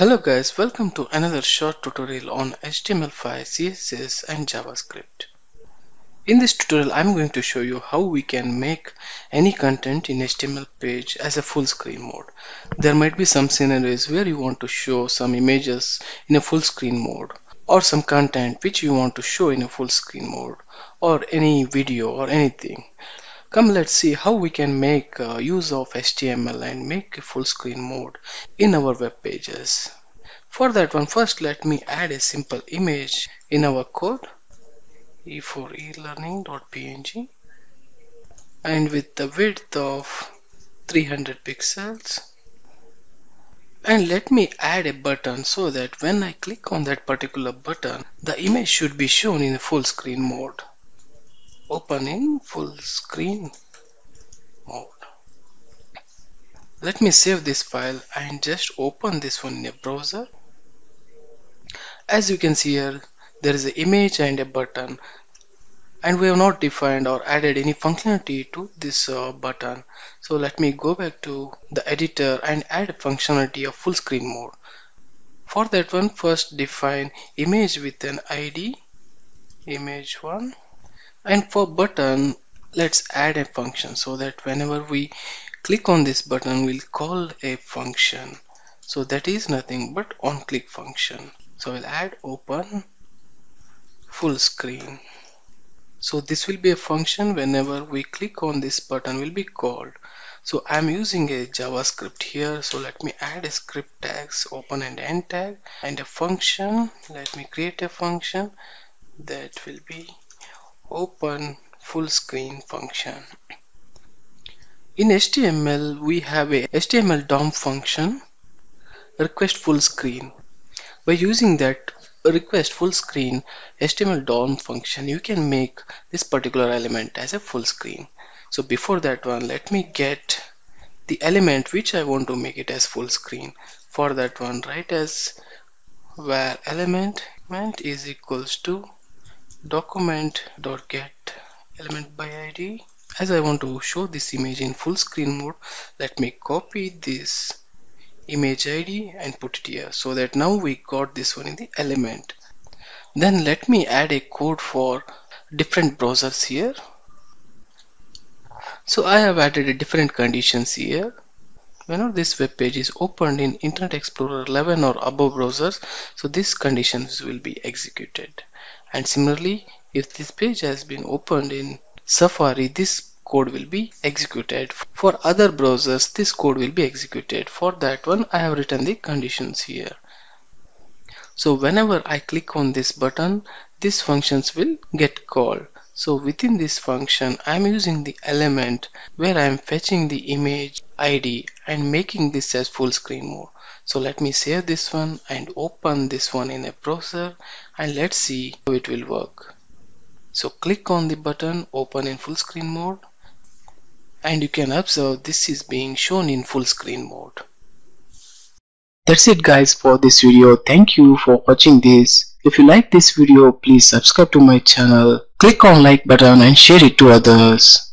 Hello guys, welcome to another short tutorial on HTML5, CSS and JavaScript. In this tutorial, I'm going to show you how we can make any content in HTML page as a full screen mode. There might be some scenarios where you want to show some images in a full screen mode or some content which you want to show in a full screen mode or any video or anything. Come let's see how we can make uh, use of HTML and make a full screen mode in our web pages. For that one first let me add a simple image in our code e for elearning.png and with the width of 300 pixels. And let me add a button so that when I click on that particular button the image should be shown in a full screen mode open in full screen mode. Let me save this file and just open this one in a browser. As you can see here, there is an image and a button and we have not defined or added any functionality to this uh, button. So let me go back to the editor and add functionality of full screen mode. For that one, first define image with an ID, image1 and for button let's add a function so that whenever we click on this button we'll call a function. So that is nothing but on click function. So we'll add open full screen. So this will be a function whenever we click on this button will be called. So I'm using a JavaScript here. So let me add a script tags open and end tag and a function. Let me create a function that will be open full screen function. In HTML we have a HTML DOM function request full screen. By using that request full screen HTML DOM function you can make this particular element as a full screen. So before that one let me get the element which I want to make it as full screen. For that one write as where element is equals to document.get element by id as I want to show this image in full screen mode let me copy this image id and put it here so that now we got this one in the element. Then let me add a code for different browsers here. So I have added a different conditions here whenever this web page is opened in Internet Explorer 11 or above browsers so these conditions will be executed. And similarly if this page has been opened in Safari this code will be executed. For other browsers this code will be executed. For that one I have written the conditions here. So whenever I click on this button these functions will get called so within this function I'm using the element where I'm fetching the image ID and making this as full screen mode. So let me save this one and open this one in a browser and let's see how it will work. So click on the button open in full screen mode and you can observe this is being shown in full screen mode. That's it guys for this video. Thank you for watching this if you like this video please subscribe to my channel. Click on like button and share it to others